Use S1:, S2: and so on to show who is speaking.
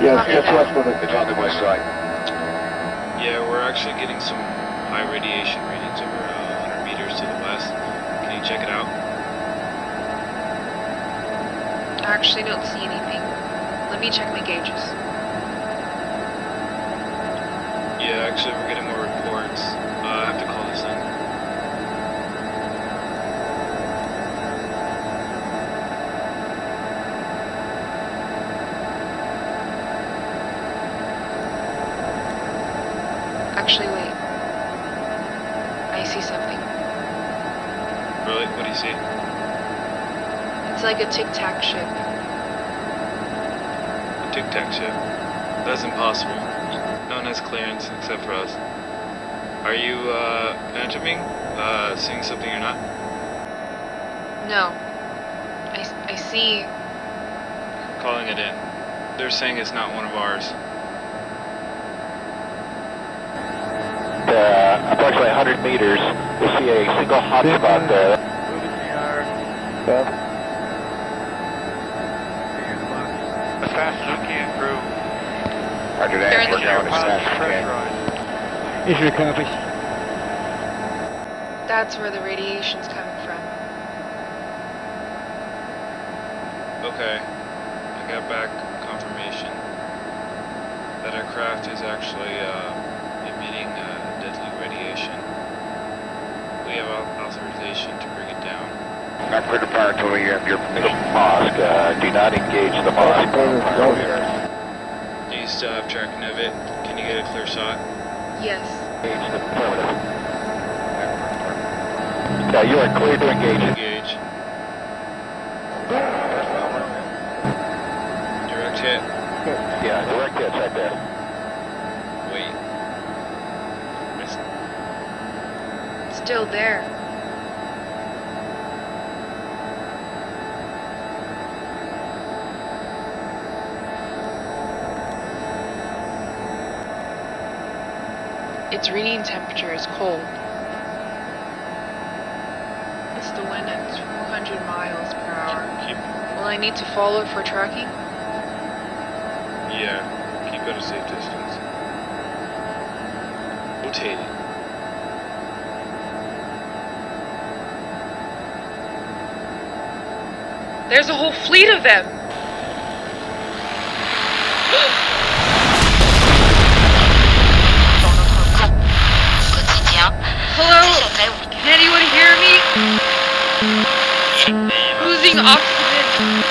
S1: Yes,
S2: Copy
S1: just
S2: that.
S1: west of it.
S3: It's on the west side.
S4: Yeah, we're actually getting some high radiation readings over uh, 100 meters to the west. Can you check it out?
S2: I actually don't see anything. Let me check my gauges.
S4: Yeah, actually, we're getting
S2: Actually, wait. I see something.
S4: Really? What do you see?
S2: It's like a Tic Tac ship.
S4: A Tic Tac ship. That's impossible. No one has clearance except for us. Are you, uh, phantoming? Uh, seeing something you're not?
S2: No. I, I see.
S4: Calling it in. They're saying it's not one of ours.
S3: Uh, approximately 100 meters, we see a single hotspot there.
S1: Copy.
S5: As fast as we can through.
S3: Roger
S2: They're in
S3: that,
S2: the
S3: we're going as fast as we can.
S5: pressurized.
S1: Issue copy.
S2: That's where the radiation's coming from.
S4: Okay. I got back confirmation that our craft is actually uh, emitting uh, deadly radiation. We have authorization to bring it down.
S3: Not clear to fire until we have your permission. Mosque, uh, do not engage the mosque.
S4: Do you still have tracking of it? Can you get a clear shot?
S2: Yes.
S3: Engage the affirmative. Yeah, you are clear to engage.
S4: Engage. Direct hit.
S3: Yeah, direct hits right there.
S4: Wait. Missed.
S2: Still there. Its reading temperature is cold. It's the wind at 200 miles per hour.
S4: Keep.
S2: Will I need to follow it for tracking?
S4: Yeah. Keep at a safe distance. Rotate it.
S2: There's a whole fleet of them! Hello? Can anyone hear me? Losing oxygen.